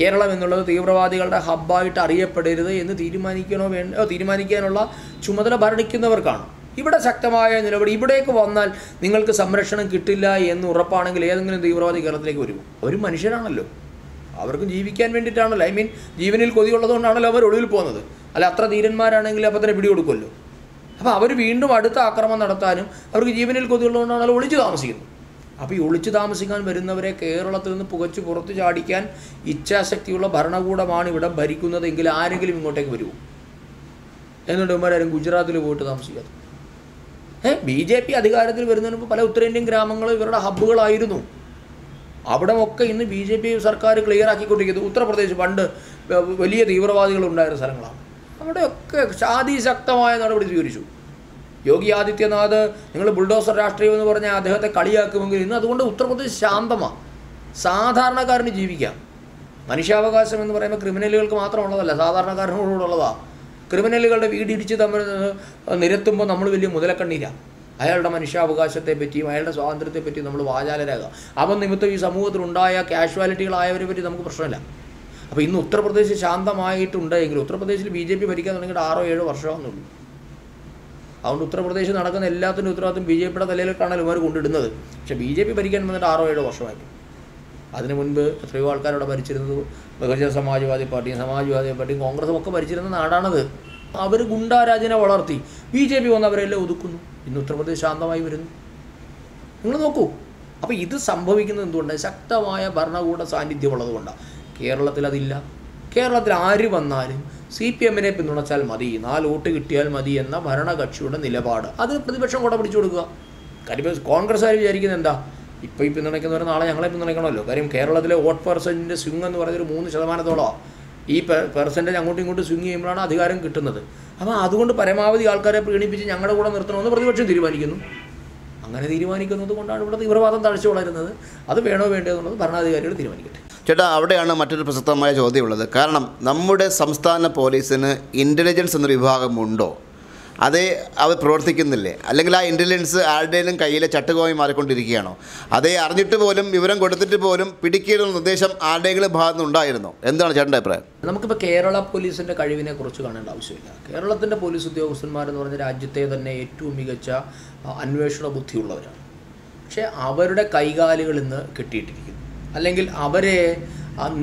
കേരളം എന്നുള്ളത് തീവ്രവാദികളുടെ ഹബ്ബായിട്ട് അറിയപ്പെടരുത് എന്ന് തീരുമാനിക്കണോ വേണ്ടോ തീരുമാനിക്കാനുള്ള ചുമതല ഭരണിക്കുന്നവർക്കാണ് ഇവിടെ ശക്തമായ നിലപാട് ഇവിടേക്ക് വന്നാൽ നിങ്ങൾക്ക് സംരക്ഷണം കിട്ടില്ല എന്ന് ഉറപ്പാണെങ്കിൽ ഏതെങ്കിലും തീവ്രവാദി കേരളത്തിലേക്ക് വരും. അവർ മനുഷ്യരാണല്ലോ. അവർക്ക് ജീവിക്കാൻ വേണ്ടിയിട്ടാണല്ലോ. ഐ മീൻ ജീവനിൽ കൊതിയുള്ളതുകൊണ്ടാണല്ലോ അവർ ഒളിവിൽ പോകുന്നത്. അല്ല അത്ര ധീരന്മാരാണെങ്കിൽ അപ്പോൾ തന്നെ പിടികൊടുക്കുമല്ലോ. അപ്പോൾ അവർ വീണ്ടും അടുത്ത ആക്രമണം നടത്താനും അവർക്ക് ജീവനിൽ കൊതിയുള്ളതുകൊണ്ടാണല്ലോ ഒളിച്ചു താമസിക്കുന്നത്. അപ്പോൾ ഈ ഒളിച്ചു താമസിക്കാൻ വരുന്നവരെ കേരളത്തിൽ നിന്ന് പുകച്ചു പുറത്തു ചാടിക്കാൻ ഇച്ഛാശക്തിയുള്ള ഭരണകൂടമാണ് ഇവിടെ ഭരിക്കുന്നതെങ്കിൽ ആരെങ്കിലും ഇങ്ങോട്ടേക്ക് വരുമോ എന്നിട്ട് ഇവന്മാരും ഗുജറാത്തിൽ പോയിട്ട് താമസിക്കാത്ത. ഏഹ് ബി ജെ പി അധികാരത്തിൽ വരുന്നതിന് മുമ്പ് പല ഉത്തരേന്ത്യൻ ഗ്രാമങ്ങൾ ഇവരുടെ ഹബ്ബുകളായിരുന്നു. അവിടെ ഒക്കെ ഇന്ന് ബി ജെ പി സർക്കാർ ക്ലിയർ ആക്കിക്കൊണ്ടിരിക്കുന്നത് ഉത്തർപ്രദേശ് പണ്ട് വലിയ തീവ്രവാദികൾ ഉണ്ടായിരുന്ന സ്ഥലങ്ങളാണ്. അവിടെയൊക്കെ ശാതിശക്തമായ നടപടി സ്വീകരിച്ചു. യോഗി ആദിത്യനാഥ് നിങ്ങൾ ബുൾഡോസർ രാഷ്ട്രീയം എന്ന് പറഞ്ഞാൽ അദ്ദേഹത്തെ കളിയാക്കുമെങ്കിൽ ഇന്ന് അതുകൊണ്ട് ഉത്തർപ്രദേശ് ശാന്തമാണ് സാധാരണക്കാരന് ജീവിക്കാം. മനുഷ്യാവകാശം എന്ന് പറയുമ്പോൾ ക്രിമിനലുകൾക്ക് മാത്രമുള്ളതല്ല സാധാരണക്കാരനോടുള്ളതാണ് ക്രിമിനലുകളുടെ വീടിടിച്ച് തമ്മിൽ നിരത്തുമ്പോൾ നമ്മൾ വലിയ മുതലക്കണ്ണീരാണ് അയാളുടെ മനുഷ്യാവകാശത്തെ പറ്റിയും അയാളുടെ സ്വാതന്ത്ര്യത്തെ പറ്റിയും നമ്മൾ വാചാലരാകുക അവൻ നിമിത്തം ഈ സമൂഹത്തിലുണ്ടായ കാഷ്വാലിറ്റികളായവരെ പറ്റി നമുക്ക് പ്രശ്നമില്ല. അപ്പോൾ ഇന്ന് ഉത്തർപ്രദേശ് ശാന്തമായിട്ടുണ്ട് എങ്കിൽ ഉത്തർപ്രദേശിൽ ബി ജെ പി ഭരിക്കാൻ തുടങ്ങിയിട്ട് ആറോ ഏഴോ വർഷമാകുന്നുള്ളൂ അതുകൊണ്ട് ഉത്തർപ്രദേശിൽ നടക്കുന്ന എല്ലാത്തിന്റെ ഉത്തരവാദിത്വം ബി ജെ പിയുടെ തലയിലേക്കാണ് ഇവർ കൊണ്ടിടുന്നത്. പക്ഷേ ബി ജെ പി ഭരിക്കാൻ വന്നിട്ട് ആറോ ഏഴോ വർഷമായി. അതിനു മുൻപ് എത്രയോ ആൾക്കാരവിടെ ഭരിച്ചിരുന്നത്. ബഹുജന സമാജ്വാദി പാർട്ടിയും സമാജ്വാദി പാർട്ടിയും കോൺഗ്രസും ഒക്കെ ഭരിച്ചിരുന്ന നാടാണത്. അവർ ഗുണ്ടാരാജിനെ വളർത്തി ബി ജെ പി വന്ന് അവരെല്ലാം ഒതുക്കുന്നു. ഇന്ന് ഉത്തർപ്രദേശ് ശാന്തമായി വരുന്നു. നിങ്ങൾ നോക്കൂ. അപ്പോൾ ഇത് സംഭവിക്കുന്നത് എന്തുകൊണ്ട് ശക്തമായ ഭരണകൂട സാന്നിധ്യം ഉള്ളതുകൊണ്ടാണ് കേരളത്തിൽ ആര് വന്നാലും സി പി എമ്മിനെ പിന്തുണച്ചാൽ മതി. നാല് വോട്ട് കിട്ടിയാൽ മതി എന്ന ഭരണകക്ഷിയുടെ നിലപാട്. അത് പ്രതിപക്ഷം കൂടെ പിടിച്ചു കൊടുക്കുക. കാര്യം കോൺഗ്രസ് കോൺഗ്രസ്സുകാർ വിചാരിക്കുന്നത് എന്താ? ഇപ്പോൾ ഈ പിന്തുണയ്ക്കുന്നവർ നാളെ ഞങ്ങളെ പിന്തുണയ്ക്കണമല്ലോ. കാര്യം കേരളത്തിലെ വോട്ട് പെർസെന്റിന്റെ സ്വിങ് എന്ന് പറയുന്നത് ഒരു മൂന്ന് ശതമാനത്തോളമാണ് ഈ പെർസെന്റേജ് അങ്ങോട്ടും ഇങ്ങോട്ടും സ്വിങ് ചെയ്യുമ്പോഴാണ് അധികാരം കിട്ടുന്നത്. അപ്പോൾ അതുകൊണ്ട് പരമാവധി ആൾക്കാരെ പ്രീണിപ്പിച്ച് ഞങ്ങളുടെ കൂടെ നിർത്തണമെന്ന് പ്രതിപക്ഷം തീരുമാനിക്കുന്നു. അങ്ങനെ തീരുമാനിക്കുന്നത് കൊണ്ടാണ് ഇവിടെ തീവ്രവാദം തഴച്ചു വളരുന്നത്. അത് വേണോ വേണ്ടോ എന്നുള്ളത് ഭരണാധികാരികൾ തീരുമാനിക്കട്ടെ. ചേട്ടാ അവിടെയാണ് മറ്റൊരു പ്രസക്തമായ ചോദ്യമുള്ളത്. കാരണം നമ്മുടെ സംസ്ഥാന പോലീസിന് ഇന്റലിജൻസ് എന്നൊരു വിഭാഗമുണ്ടോ? അതേ അവർ പ്രവർത്തിക്കുന്നില്ലേ? അല്ലെങ്കിൽ ആ ഇന്റലിജൻസ് ആരുടെയും കയ്യിലെ ചട്ടുകമായി മാറിക്കൊണ്ടിരിക്കുകയാണോ? അതേ അറിഞ്ഞിട്ട് പോലും വിവരം കൊടുത്തിട്ട് പോലും പിടിക്കുന്ന നിർദ്ദേശം ആരുടെയെങ്കിലും ഭാഗത്തു നിന്നുണ്ടായിരുന്നോ? എന്താണ് ചേട്ടന്റെ അഭിപ്രായം? നമുക്കിപ്പോൾ കേരള പോലീസിന്റെ കഴിവിനെ കുറിച്ച് കാണേണ്ട ആവശ്യമില്ല. കേരളത്തിന്റെ പോലീസ് ഉദ്യോഗസ്ഥന്മാരെന്ന് പറഞ്ഞ രാജ്യത്തെ തന്നെ ഏറ്റവും മികച്ച അന്വേഷണ ബുദ്ധിയുള്ളവരാണ്. പക്ഷേ അവരുടെ കൈകാലുകൾ ഇന്ന് കെട്ടിയിട്ടിരിക്കുന്നു. അല്ലെങ്കിൽ അവരെ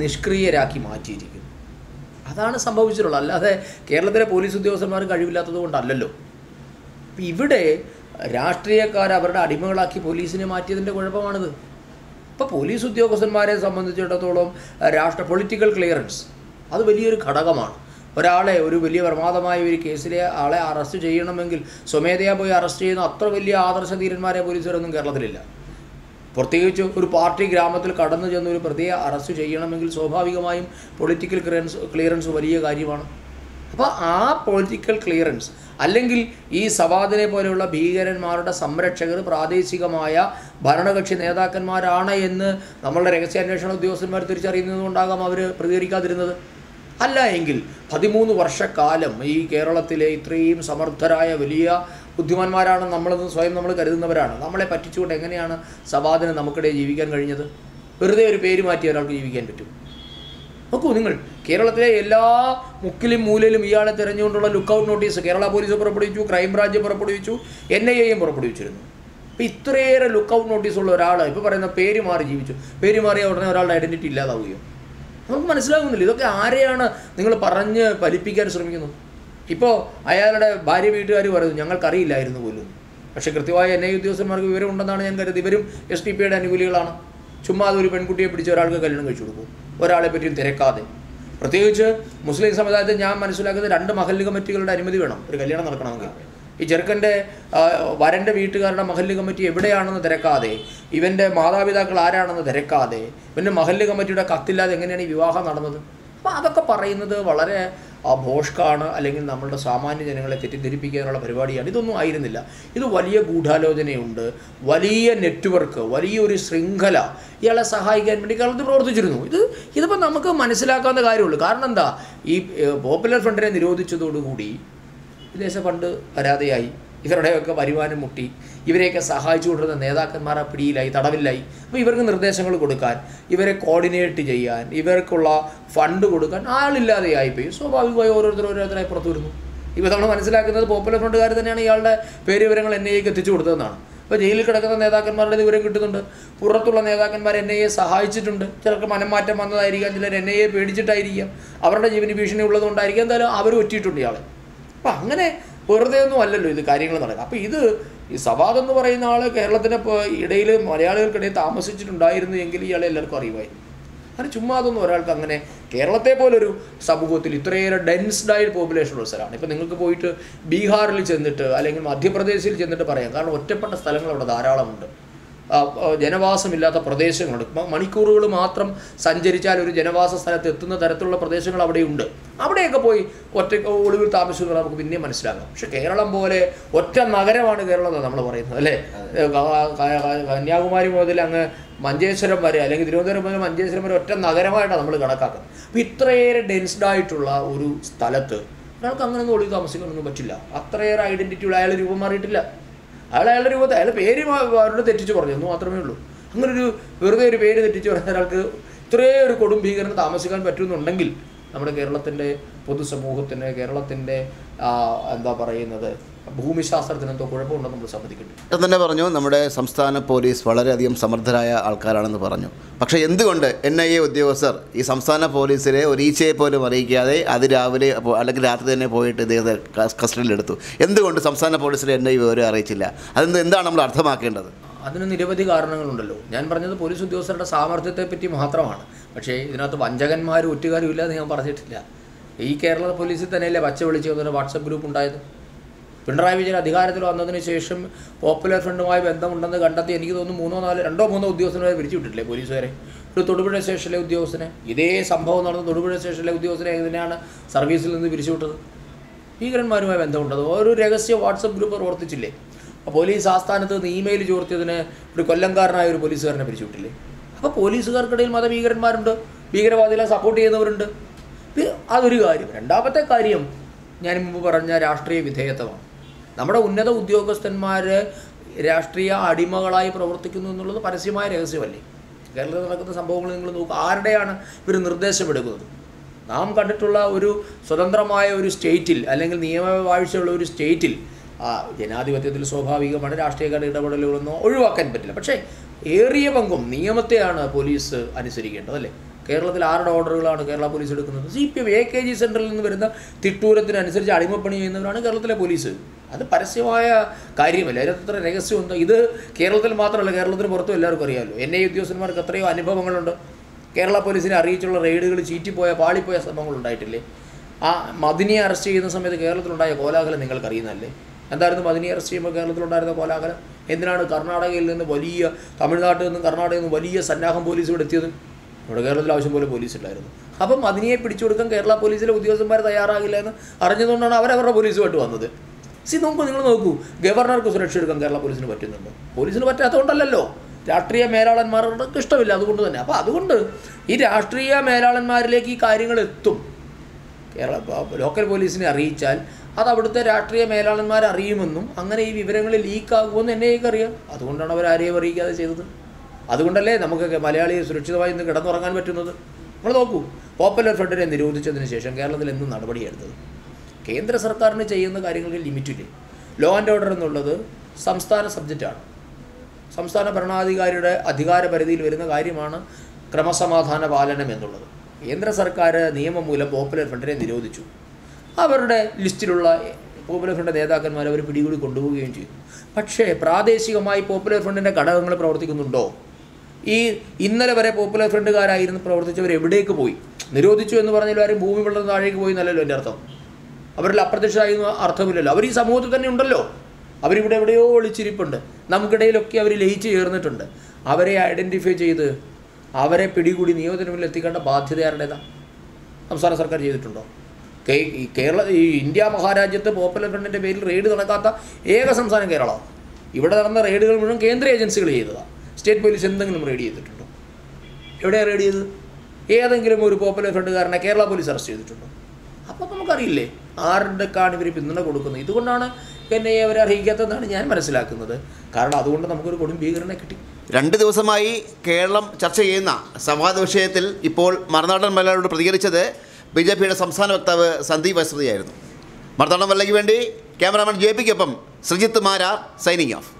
നിഷ്ക്രിയരാക്കി മാറ്റിയിരിക്കുന്നു. അതാണ് സംഭവിച്ചിട്ടുള്ളത്. അല്ലാതെ കേരളത്തിലെ പോലീസ് ഉദ്യോഗസ്ഥന്മാർ കഴിവില്ലാത്തത് കൊണ്ടല്ലല്ലോ. അപ്പം ഇവിടെ രാഷ്ട്രീയക്കാർ അവരുടെ അടിമകളാക്കി പോലീസിനെ മാറ്റിയതിന്റെ കുഴപ്പമാണിത്. ഇപ്പോൾ പോലീസ് ഉദ്യോഗസ്ഥന്മാരെ സംബന്ധിച്ചിടത്തോളം രാഷ്ട്ര പൊളിറ്റിക്കൽ ക്ലിയറൻസ് അത് വലിയൊരു ഘടകമാണ്. ഒരാളെ ഒരു വലിയ പ്രമാദമായ ഒരു കേസിലെ ആളെ അറസ്റ്റ് ചെയ്യണമെങ്കിൽ സ്വമേധയാ പോയി അറസ്റ്റ് ചെയ്യുന്ന അത്ര വലിയ ആദർശ ധീരന്മാരെ പോലീസുകാരൊന്നും കേരളത്തിലില്ല. പ്രത്യേകിച്ച് ഒരു പാർട്ടി ഗ്രാമത്തിൽ കടന്നു ചെന്ന് ഒരു പ്രതിയെ അറസ്റ്റ് ചെയ്യണമെങ്കിൽ സ്വാഭാവികമായും പൊളിറ്റിക്കൽ ക്ലിയറൻസ് ക്ലിയറൻസ് വലിയ കാര്യമാണ്. അപ്പോൾ ആ പൊളിറ്റിക്കൽ ക്ലിയറൻസ് അല്ലെങ്കിൽ ഈ സവാദിനെ പോലെയുള്ള ഭീകരന്മാരുടെ സംരക്ഷകർ പ്രാദേശികമായ ഭരണകക്ഷി നേതാക്കന്മാരാണ് എന്ന് നമ്മളുടെ രഹസ്യാന്വേഷണ ഉദ്യോഗസ്ഥന്മാർ തിരിച്ചറിയുന്നതുകൊണ്ടാകാം അവർ പ്രതികരിക്കാതിരുന്നത്. അല്ല എങ്കിൽ പതിമൂന്ന് വർഷക്കാലം ഈ കേരളത്തിലെ ഇത്രയും സമർത്ഥരായ വലിയ ബുദ്ധിമാന്മാരാണ് നമ്മളെന്ന് സ്വയം നമ്മൾ കരുതുന്നവരാണ്. നമ്മളെ പറ്റിച്ചുകൊണ്ട് എങ്ങനെയാണ് സവാദിന് നമുക്കിടയിൽ ജീവിക്കാൻ കഴിഞ്ഞത്? വെറുതെ ഒരു പേര് മാറ്റി ഒരാൾക്ക് ജീവിക്കാൻ പറ്റും. നോക്കൂ നിങ്ങൾ കേരളത്തിലെ എല്ലാ മുക്കിലും മൂലയിലും ഇയാളെ തിരഞ്ഞുകൊണ്ടുള്ള ലുക്കൗട്ട് നോട്ടീസ് കേരള പോലീസ് പുറപ്പെടുവിച്ചു ക്രൈംബ്രാഞ്ച് പുറപ്പെടുവിച്ചു എൻ ഐ എയും പുറപ്പെടുവിച്ചിരുന്നു. അപ്പോൾ ഇത്രയേറെ ലുക്കൗട്ട് നോട്ടീസ് ഉള്ള ഒരാൾ ഇപ്പോൾ പറയുന്ന പേര് മാറി ജീവിച്ചു. പേര് മാറിയ ഉടനെ ഒരാളുടെ ഐഡന്റിറ്റി ഇല്ലാതാവുകയും. നമുക്ക് മനസ്സിലാകുന്നില്ല ഇതൊക്കെ ആരെയാണ് നിങ്ങൾ പറഞ്ഞ് ഫലിപ്പിക്കാൻ ശ്രമിക്കുന്നത്? ഇപ്പോൾ അയാളുടെ ഭാര്യ വീട്ടുകാർ പറയുന്നു ഞങ്ങൾക്കറിയില്ലായിരുന്നു പോലും. പക്ഷെ കൃത്യമായ എൻ ഐ ഉദ്യോഗസ്ഥന്മാർക്ക് വിവരം ഉണ്ടെന്നാണ് ഞാൻ കരുതി. ഇവരും എസ് ടി പിയുടെ അനുകൂലികളാണ്. ചുമ്മാ അതൊരു പെൺകുട്ടിയെ പിടിച്ച് ഒരാൾക്ക് കല്യാണം കഴിച്ചു കൊടുക്കും. ഒരാളെ പറ്റിയും തിരക്കാതെ. പ്രത്യേകിച്ച് മുസ്ലിം സമുദായത്തിൽ ഞാൻ മനസ്സിലാക്കുന്നത് രണ്ട് മഹല്ല് കമ്മിറ്റികളുടെ അനുമതി വേണം. ഒരു കല്യാണം നടക്കണമെങ്കിൽ. ഈ ചെറുക്കന്റെ വരന്റെ വീട്ടുകാരുടെ മഹല്ല് കമ്മിറ്റി എവിടെയാണെന്ന് തിരക്കാതെ ഇവന്റെ മാതാപിതാക്കൾ ആരാണെന്ന് തിരക്കാതെ ഇവന്റെ മഹല്ല് കമ്മിറ്റിയുടെ കത്തില്ലാതെ എങ്ങനെയാണ് ഈ വിവാഹം നടന്നത്? അപ്പോൾ അതൊക്കെ പറയുന്നത് വളരെ ആ ഭോഷ്കാണ് അല്ലെങ്കിൽ നമ്മളുടെ സാമാന്യ ജനങ്ങളെ തെറ്റിദ്ധരിപ്പിക്കാനുള്ള പരിപാടിയാണ്. ഇതൊന്നും ആയിരുന്നില്ല. ഇത് വലിയ ഗൂഢാലോചനയുണ്ട്. വലിയ നെറ്റ്വർക്ക് വലിയൊരു ശൃംഖല ഇയാളെ സഹായിക്കാൻ വേണ്ടി കേരളത്തിൽ പ്രവർത്തിച്ചിരുന്നു. ഇത് ഇതിപ്പോൾ നമുക്ക് മനസ്സിലാക്കാവുന്ന കാര്യമുള്ളൂ. കാരണം എന്താ? ഈ പോപ്പുലർ ഫ്രണ്ടിനെ നിരോധിച്ചതോടുകൂടി വിദേശ ഫണ്ട് വരാതെയായി ഇവരുടെയൊക്കെ വരുമാനം മുട്ടി. ഇവരെയൊക്കെ സഹായിച്ചു കൊണ്ടിരുന്ന നേതാക്കന്മാരെ പിടിയിലായി തടവിലായി. അപ്പോൾ ഇവർക്ക് നിർദ്ദേശങ്ങൾ കൊടുക്കാൻ ഇവരെ കോർഡിനേറ്റ് ചെയ്യാൻ ഇവർക്കുള്ള ഫണ്ട് കൊടുക്കാൻ ആളില്ലാതെയായിപ്പോയി സ്വാഭാവികമായി ഓരോരുത്തർ ഓരോരുത്തരായി പുറത്തു വരുന്നു. ഇപ്പോൾ നമ്മൾ മനസ്സിലാക്കുന്നത് പോപ്പുലർ ഫ്രണ്ടുകാർ തന്നെയാണ് ഇയാളുടെ പേര് വിവരങ്ങൾ എൻ ഐക്ക് എത്തിച്ചു കൊടുത്തതെന്നാണ്. ഇപ്പോൾ ജയിലിൽ കിടക്കുന്ന നേതാക്കന്മാരുടെ വിവരം കിട്ടുന്നുണ്ട്. പുറത്തുള്ള നേതാക്കന്മാർ എൻ ഐ എ സഹായിച്ചിട്ടുണ്ട്. ചിലർക്ക് മനംമാറ്റം വന്നതായിരിക്കാം ചിലർ എൻ ഐ എ പേടിച്ചിട്ടായിരിക്കാം. അവരുടെ ജീവന് ഭീഷണി ഉള്ളതുകൊണ്ടായിരിക്കാം. എന്തായാലും അവർ ഒറ്റിയിട്ടുണ്ട് ഇയാളെ. അപ്പം അങ്ങനെ വെറുതെ ഒന്നും അല്ലല്ലോ ഇത് കാര്യങ്ങൾ നടക്കുക അപ്പം ഇത് ഈ സവാദ് എന്ന് പറയുന്ന ആൾ കേരളത്തിന്റെ ഇടയിൽ മലയാളികൾക്കിടയിൽ താമസിച്ചിട്ടുണ്ടായിരുന്നു എങ്കിൽ ഇയാളെ എല്ലാവർക്കും അറിയുമായിരുന്നു. അങ്ങനെ ചുമ്മാ അതൊന്നും ഒരാൾക്ക് അങ്ങനെ കേരളത്തെ പോലൊരു സമൂഹത്തിൽ ഇത്രയേറെ ഡെൻസ്ഡ് ആയ പോപ്പുലേഷൻ ഉള്ള സ്ഥലമാണ്. ഇപ്പം നിങ്ങൾക്ക് പോയിട്ട് ബീഹാറിൽ ചെന്നിട്ട് അല്ലെങ്കിൽ മധ്യപ്രദേശിൽ ചെന്നിട്ട് പറയാം. കാരണം ഒറ്റപ്പെട്ട സ്ഥലങ്ങൾ അവിടെ ധാരാളമുണ്ട്. ജനവാസമില്ലാത്ത പ്രദേശങ്ങളുണ്ട്. മണിക്കൂറുകൾ മാത്രം സഞ്ചരിച്ചാൽ ഒരു ജനവാസ സ്ഥലത്ത് എത്തുന്ന തരത്തിലുള്ള പ്രദേശങ്ങൾ അവിടെയുണ്ട്. അവിടെയൊക്കെ പോയി ഒറ്റ ഒളിവിൽ താമസിക്കുന്നത് നമുക്ക് പിന്നെ മനസ്സിലാകാം പക്ഷെ കേരളം പോലെ ഒറ്റ നഗരമാണ് കേരളം എന്ന് നമ്മൾ പറയുന്നത് അല്ലേ? കന്യാകുമാരി മുതൽ അങ്ങ് മഞ്ചേശ്വരം വരെ അല്ലെങ്കിൽ തിരുവനന്തപുരം മുതൽ മഞ്ചേശ്വരം വരെ ഒറ്റ നഗരമായിട്ടാണ് നമ്മൾ കണക്കാക്കുന്നത്. അപ്പം ഇത്രയേറെ ഡെൻസ്ഡ് ആയിട്ടുള്ള ഒരു സ്ഥലത്ത് ഒരാൾക്ക് അങ്ങനെയൊന്നും ഒളിവ് താമസിക്കാനൊന്നും പറ്റില്ല. അത്രയേറെ ഐഡന്റിറ്റിയുള്ള അയാൾ രൂപം മാറിയിട്ടില്ല. അയാൾ അയാളുടെ രൂപത്തെ അയാൾ പേര് അവരോട് തെറ്റിച്ച് പറഞ്ഞു. എന്ന് മാത്രമേ ഉള്ളൂ. അങ്ങനെ ഒരു വെറുതെ ഒരു പേര് തെറ്റിച്ച് പറഞ്ഞ ഒരാൾക്ക് ഇത്രയും ഒരു കൊടും ഭീകരന് താമസിക്കാൻ പറ്റുന്നുണ്ടെങ്കിൽ നമ്മുടെ കേരളത്തിന്റെ പൊതുസമൂഹത്തിന് കേരളത്തിന്റെ എന്താ പറയുന്നത് ഭൂമിശാസ്ത്രത്തിന് എന്തോ കുഴപ്പമുണ്ടെന്ന് നമ്മൾ സമ്മതിക്കുന്നുണ്ട് തന്നെ പറഞ്ഞു നമ്മുടെ സംസ്ഥാന പോലീസ് വളരെയധികം സമർത്ഥരായ ആൾക്കാരാണെന്ന് പറഞ്ഞു. പക്ഷേ എന്തുകൊണ്ട് എൻ ഐ എ ഉദ്യോഗസ്ഥർ ഈ സംസ്ഥാന പോലീസിലെ ഒരു ഈച്ചയെ പോലും അറിയിക്കാതെ അത് രാവിലെ അല്ലെങ്കിൽ രാത്രി തന്നെ പോയിട്ട് ഇദ്ദേഹത്തെ കസ്- കസ്റ്റഡിയിലെടുത്തു? എന്തുകൊണ്ട് സംസ്ഥാന പോലീസിലെ എൻ ഐ വിവരം അറിയിച്ചില്ല? അതെന്ത് എന്താണ് നമ്മൾ അർത്ഥമാക്കേണ്ടത്? അതിന് നിരവധി കാരണങ്ങളുണ്ടല്ലോ. ഞാൻ പറഞ്ഞത് പോലീസ് ഉദ്യോഗസ്ഥരുടെ സാമർഥ്യത്തെ പറ്റി മാത്രമാണ്. പക്ഷേ ഇതിനകത്ത് വഞ്ചകന്മാരും ഒറ്റുകാരും ഇല്ലാന്ന് ഞാൻ പറഞ്ഞിട്ടില്ല. ഈ കേരള പോലീസിൽ തന്നെയല്ലേ പച്ച വിളിച്ച് വന്നൊരു വാട്സപ്പ് ഗ്രൂപ്പ് ഉണ്ടായത്? പിണറായി വിജയൻ അധികാരത്തിൽ വന്നതിന് ശേഷം പോപ്പുലർ ഫ്രണ്ടുമായി ബന്ധമുണ്ടെന്ന് കണ്ടെത്തി എനിക്ക് തോന്നുന്നു മൂന്നോ നാലോ രണ്ടോ മൂന്നോ ഉദ്യോഗസ്ഥന്മാരെ പിരിച്ചുവിട്ടില്ലേ പോലീസുകാരെ? ഒരു തൊടുപുഴ സ്റ്റേഷനിലെ ഉദ്യോഗസ്ഥനെ. ഇതേ സംഭവം നടന്ന തൊടുപുഴ സ്റ്റേഷനിലെ ഉദ്യോഗസ്ഥനെ എങ്ങനെയാണ് സർവീസിൽ നിന്ന് പിരിച്ചുവിട്ടത്? ഭീകരന്മാരുമായി ബന്ധമുണ്ടത് ഒരു രഹസ്യ വാട്സപ്പ് ഗ്രൂപ്പ് പ്രവർത്തിച്ചില്ലേ? പോലീസ് ആസ്ഥാനത്ത് നിന്ന് ഇമെയിൽ ചോർത്തിയതിന് ഒരു കൊല്ലംകാരനായ ഒരു പോലീസുകാരനെ പിരിച്ചുവിട്ടില്ലേ അപ്പോൾ പോലീസുകാർക്കിടയിൽ മതഭീകരന്മാരുണ്ട് ഭീകരവാദികളെ സപ്പോർട്ട് ചെയ്യുന്നവരുണ്ട്. അതൊരു കാര്യം. രണ്ടാമത്തെ കാര്യം ഞാൻ മുമ്പ് പറഞ്ഞ രാഷ്ട്രീയ വിധേയത്വമാണ്. നമ്മുടെ ഉന്നത ഉദ്യോഗസ്ഥന്മാർ രാഷ്ട്രീയ അടിമകളായി പ്രവർത്തിക്കുന്നു എന്നുള്ളത് പരസ്യമായ രഹസ്യമല്ലേ? കേരളത്തിൽ നടക്കുന്ന സംഭവങ്ങൾ നിങ്ങൾ നോക്കുക. ആരുടെയാണ് ഇവർ നിർദ്ദേശമെടുക്കുന്നത്? നാം കണ്ടിട്ടുള്ള ഒരു സ്വതന്ത്രമായ ഒരു സ്റ്റേറ്റിൽ അല്ലെങ്കിൽ നിയമവാഴ്ചയുള്ള ഒരു സ്റ്റേറ്റിൽ ജനാധിപത്യത്തിൽ സ്വാഭാവികമാണ് രാഷ്ട്രീയക്കാരുടെ ഇടപെടലുകളൊന്നും ഒഴിവാക്കാൻ പറ്റില്ല. പക്ഷേ ഏറിയ പങ്കും നിയമത്തെയാണ് പോലീസ് അനുസരിക്കേണ്ടത് അല്ലേ? കേരളത്തിൽ ആരുടെ ഓർഡറുകളാണ് കേരള പോലീസ് എടുക്കുന്നത്? C P M A K G സെന്ററിൽ നിന്ന് വരുന്ന തിട്ടൂരത്തിനനുസരിച്ച് അടിമപ്പണി ചെയ്യുന്നവരാണ് കേരളത്തിലെ പോലീസ്. അത് പരസ്യമായ കാര്യമല്ല. അതിനത്ര ഇത്ര രഹസ്യം ഇത് കേരളത്തിൽ മാത്രമല്ല കേരളത്തിന് പുറത്തും എല്ലാവർക്കും അറിയാമല്ലോ. എൻ ഐ ഉദ്യോഗസ്ഥന്മാർക്ക് എത്രയോ അനുഭവങ്ങളുണ്ട്. കേരള പോലീസിനെ അറിയിച്ചുള്ള റെയ്ഡുകൾ ചീറ്റിപ്പോയ പാളിപ്പോയ സംഭവങ്ങൾ ഉണ്ടായിട്ടില്ലേ? ആ മദിനിയെ അറസ്റ്റ് ചെയ്യുന്ന സമയത്ത് കേരളത്തിലുണ്ടായ കോലാഹലം നിങ്ങൾക്ക് അറിയുന്നതല്ലേ എന്തായിരുന്നു മദിനിയെ അറസ്റ്റ് ചെയ്യുമ്പോൾ കേരളത്തിലുണ്ടായിരുന്ന കോലാഹലം? എന്തിനാണ് കർണാടകയിൽ നിന്ന് വലിയ തമിഴ്നാട്ടിൽ നിന്നും കർണാടകയിൽ നിന്ന് വലിയ സന്നാഹം പോലീസ് ഇവിടെ എത്തിയത്? ഇവിടെ കേരളത്തിൽ ആവശ്യം പോലെ പോലീസ് ഉണ്ടായിരുന്നു അപ്പം മദിനിയെ പിടിച്ചു കൊടുക്കാൻ കേരള പോലീസിലെ ഉദ്യോഗസ്ഥന്മാർ തയ്യാറാകില്ല എന്ന് അറിഞ്ഞതുകൊണ്ടാണ് അവരവരുടെ പോലീസുമായിട്ട് വന്നത്. സി നോക്കൂ നിങ്ങൾ നോക്കൂ. ഗവർണർക്ക് സുരക്ഷ എടുക്കാൻ കേരള പോലീസിന് പറ്റുന്നുണ്ട്. പോലീസിന് പറ്റാത്തതുകൊണ്ടല്ലോ രാഷ്ട്രീയ മേലാളന്മാർക്ക് ഇഷ്ടമില്ല. അതുകൊണ്ട് തന്നെ. അപ്പോൾ അതുകൊണ്ട് ഈ രാഷ്ട്രീയ മേലാളന്മാരിലേക്ക് ഈ കാര്യങ്ങൾ എത്തും. കേരള ലോക്കൽ പോലീസിനെ അറിയിച്ചാൽ അത് അവിടുത്തെ രാഷ്ട്രീയ മേലാളന്മാർ അറിയുമെന്നും അങ്ങനെ ഈ വിവരങ്ങൾ ലീക്കാകുമെന്ന് എന്നെയൊക്കെ അറിയാം. അതുകൊണ്ടാണ് അവർ ആരെയും അറിയിക്കാതെ ചെയ്തത്. അതുകൊണ്ടല്ലേ നമുക്ക് മലയാളിയെ സുരക്ഷിതമായി ഇന്ന് കിടന്നുറങ്ങാൻ പറ്റുന്നത്? നമ്മൾ നോക്കൂ പോപ്പുലർ ഫ്രണ്ടിനെ നിരോധിച്ചതിന് ശേഷം കേരളത്തിൽ എന്തും നടപടിയെടുത്തത്? കേന്ദ്ര സർക്കാരിന് ചെയ്യുന്ന കാര്യങ്ങൾക്ക് ലിമിറ്റില്ലേ ലോ ആൻഡ് ഓർഡർ എന്നുള്ളത് സംസ്ഥാന സബ്ജക്റ്റാണ് സംസ്ഥാന ഭരണാധികാരിയുടെ അധികാര പരിധിയിൽ വരുന്ന കാര്യമാണ് ക്രമസമാധാന പാലനം എന്നുള്ളത്. കേന്ദ്ര സർക്കാർ നിയമം മൂലം പോപ്പുലർ ഫ്രണ്ടിനെ നിരോധിച്ചു. അവരുടെ ലിസ്റ്റിലുള്ള പോപ്പുലർ ഫ്രണ്ട് നേതാക്കന്മാർ അവർ പിടികൂടി കൊണ്ടുപോവുകയും ചെയ്തു. പക്ഷേ പ്രാദേശികമായി പോപ്പുലർ ഫ്രണ്ടിന്റെ ഘടകങ്ങൾ പ്രവർത്തിക്കുന്നുണ്ടോ? ഈ ഇന്നലെ വരെ പോപ്പുലർ ഫ്രണ്ടുകാരായിരുന്നു പ്രവർത്തിച്ചവർ എവിടേക്ക് പോയി? നിരോധിച്ചു എന്ന് പറഞ്ഞാൽ ആരും ഭൂമി വെള്ളം താഴേക്ക് പോയി എന്നല്ലല്ലോ എന്റെ അർത്ഥം. അവരിൽ അപ്രത്യക്ഷമായി അർത്ഥമില്ലല്ലോ. അവർ ഈ സമൂഹത്തിൽ തന്നെ ഉണ്ടല്ലോ. അവരിവിടെ എവിടെയോ ഒളിച്ചിരിപ്പുണ്ട്. നമുക്കിടയിലൊക്കെ അവർ ലയിച്ച് ചേർന്നിട്ടുണ്ട്. അവരെ ഐഡന്റിഫൈ ചെയ്ത് അവരെ പിടികൂടി നിയോജനത്തിൽ എത്തിക്കേണ്ട ബാധ്യത ആരുടേതാണ് സംസ്ഥാന സർക്കാർ ചെയ്തിട്ടുണ്ടോ? ഈ കേരള ഈ ഇന്ത്യ മഹാരാജ്യത്ത് പോപ്പുലർ ഫ്രണ്ടിന്റെ പേരിൽ റെയ്ഡ് നടക്കാത്ത ഏക സംസ്ഥാനം കേരളമാണ്. ഇവിടെ നടന്ന റെയ്ഡുകൾ മുഴുവൻ കേന്ദ്ര ഏജൻസികൾ ചെയ്തതാണ് സ്റ്റേറ്റ് പോലീസ് എന്തെങ്കിലും റെയ്ഡ് ചെയ്തിട്ടുണ്ടോ? എവിടെയാണ് റെയ്ഡ് ചെയ്തത്? ഏതെങ്കിലും ഒരു പോപ്പുലർ ഫ്രണ്ടുകാരനെ കേരള പോലീസ് അറസ്റ്റ് ചെയ്തിട്ടുണ്ടോ? അപ്പം നമുക്കറിയില്ലേ ആരുടെക്കാണ് ഇവർ പിന്തുണ കൊടുക്കുന്നത് ഇതുകൊണ്ടാണ് എന്നെ അവരെ അറിയിക്കാത്തതെന്നാണ് ഞാൻ മനസ്സിലാക്കുന്നത്. കാരണം അതുകൊണ്ട് നമുക്കൊരു കൊടും ഭീകരനെ കിട്ടി. രണ്ട് ദിവസമായി കേരളം ചർച്ച ചെയ്യുന്ന സംവാദ വിഷയത്തിൽ ഇപ്പോൾ മറുനാടൻ മലയാളോട് പ്രതികരിച്ചത് ബി ജെ പിയുടെ സംസ്ഥാന വക്താവ് സന്ദീപ് വസ്തുതിയായിരുന്നു മറുനാടൻ മല്ലയ്ക്ക് വേണ്ടി ക്യാമറാമാൻ ജെ പിക്കൊപ്പം ശ്രീജിത്ത് മാരാർ സൈനിങ് ഓഫ്.